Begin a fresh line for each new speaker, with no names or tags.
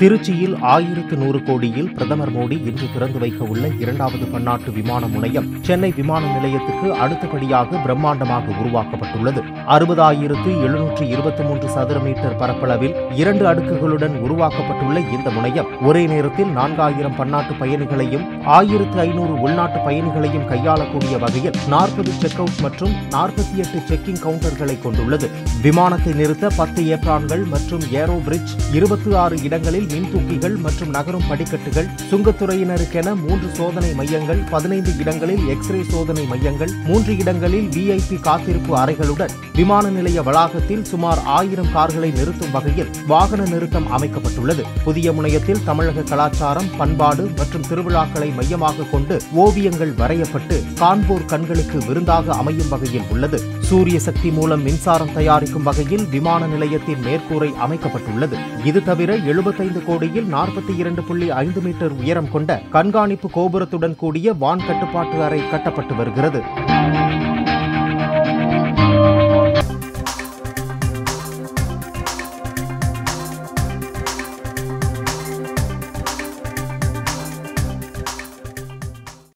திருச்சியில் ஆயிரத்து நூறு கோடியில் பிரதமர் மோடி இன்று திறந்து வைக்க உள்ள இரண்டாவது பன்னாட்டு விமான முனையம் சென்னை விமான நிலையத்துக்கு அடுத்தபடியாக பிரம்மாண்டமாக உருவாக்கப்பட்டுள்ளது. அறுபதாயிரத்து எழுநூற்று இருபத்தி மூன்று சதுர மீட்டர் பரப்பளவில் இரண்டு அடுக்குகளுடன் உருவாக்கப்பட்டுள்ள இந்த முனையம். ஒரே நேரத்தில் நான்காயிரம் பன்னாட்டு பயணிகளையும் ஆயிரத்து ஐநூறு உள்நாட்டு பயணிகளையும் கையாளக்கூடிய வகையில் நாற்பது செக் அவுட் மற்றும் நாற்பத்தி எட்டு செக்கிங் கவுண்டர்களை கொண்டுள்ளது. விமானத்தை நிறுத்த பத்து ஏப்ரான்கள் மற்றும் ஏரோ பிரிட்ஜ் இருபத்தி ஆறு இடங்களில் மின்தூக்கிகள் மற்றும் நகரும் படிக்கட்டுகள் சுங்கத்துறையினருக்கென மூன்று சோதனை மையங்கள் பதினைந்து இடங்களில் எக்ஸ்ரே சோதனை மையங்கள் மூன்று இடங்களில் விஐபி காத்திருப்பு அறைகளுடன் விமான நிலைய வளாகத்தில் சுமார் ஆயிரம் கார்களை நிறுத்தும் வகையில் வாகன நிறுத்தம் அமைக்கப்பட்டுள்ளது. புதிய முனையத்தில் தமிழக கலாச்சாரம் பண்பாடு மற்றும் திருவிழாக்களை மையமாக கொண்டு ஓவியங்கள் வரையப்பட்டு காண்போர் கண்களுக்கு விருந்தாக அமையும் வகையில் உள்ளது. சூரிய சக்தி மூலம் மின்சாரம் தயாரிக்கும் வகையில் விமான நிலையத்தின் மேற்கூரை அமைக்கப்பட்டுள்ளது. இது தவிர எழுபத்தைந்து கோடியில் நாற்பத்தி இரண்டு புள்ளி ஐந்து மீட்டர் உயரம் கொண்ட கண்காணிப்பு கோபுரத்துடன் கூடிய வான் கட்டுப்பாட்டு அறை கட்டப்பட்டு வருகிறது.